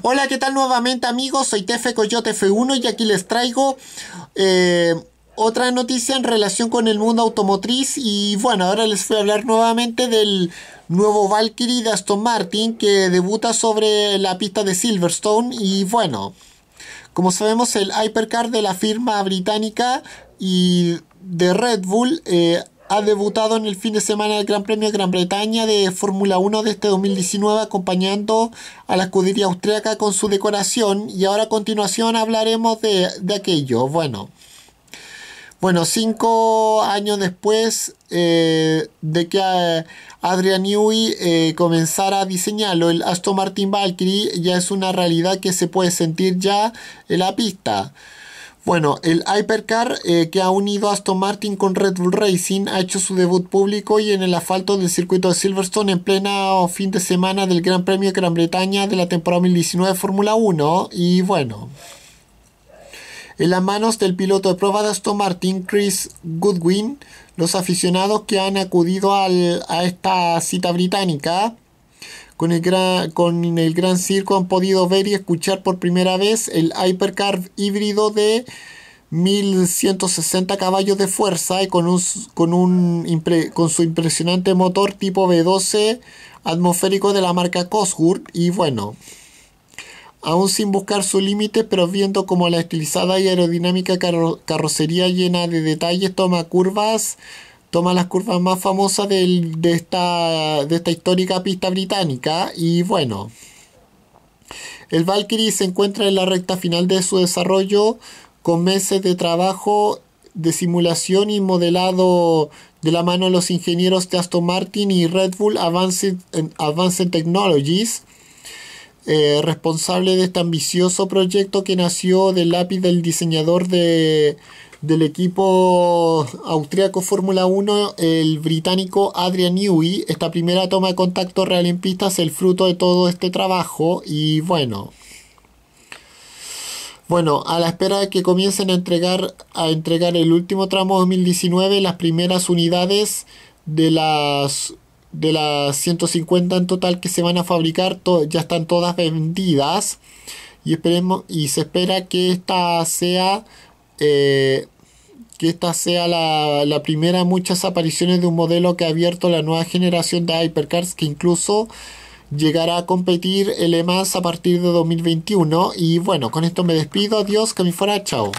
Hola, ¿qué tal nuevamente amigos? Soy Tefe Coyote F1 y aquí les traigo eh, otra noticia en relación con el mundo automotriz y bueno, ahora les voy a hablar nuevamente del nuevo Valkyrie de Aston Martin que debuta sobre la pista de Silverstone y bueno, como sabemos el Hypercar de la firma británica y de Red Bull eh, ha debutado en el fin de semana del Gran Premio de Gran Bretaña de Fórmula 1 de este 2019 acompañando a la escudería austríaca con su decoración y ahora a continuación hablaremos de, aquello. Bueno, bueno, cinco años después eh, de que eh, Adrian Newey eh, comenzara a diseñarlo, el Aston Martin Valkyrie ya es una realidad que se puede sentir ya en la pista. Bueno, el Hypercar eh, que ha unido Aston Martin con Red Bull Racing ha hecho su debut público y en el asfalto del circuito de Silverstone en plena fin de semana del Gran Premio de Gran Bretaña de la temporada 2019 de Fórmula 1. Y bueno, en las manos del piloto de prueba de Aston Martin, Chris Goodwin, los aficionados que han acudido a esta cita británica con el, gran, con el Gran Circo han podido ver y escuchar por primera vez el Hypercar híbrido de 1160 caballos de fuerza y con, un, con, un, con su impresionante motor tipo V12 atmosférico de la marca Cosworth y bueno, aún sin buscar su límite, pero viendo como la estilizada y aerodinámica carrocería llena de detalles toma curvas toma las curvas más famosas de, esta, histórica pista británica y bueno, el Valkyrie se encuentra en la recta final de su desarrollo con meses de trabajo de simulación y modelado de la mano de los ingenieros de Aston Martin y Red Bull Advanced, Technologies, eh, responsable de este ambicioso proyecto que nació del lápiz del diseñador de del equipo austriaco Fórmula 1, el británico Adrian Newey. Esta primera toma de contacto real en pista es el fruto de todo este trabajo y bueno. Bueno, a la espera de que comiencen a entregar, a entregar el último tramo 2019, las primeras unidades de las de las 150 en total que se van a fabricar ya están todas vendidas y esperemos y se espera que esta sea eh, que esta sea la, la primera de muchas apariciones de un modelo que ha abierto la nueva generación de hypercars que incluso llegará a competir el EMAS a partir de 2021 y bueno con esto me despido. Adiós que me fuera chao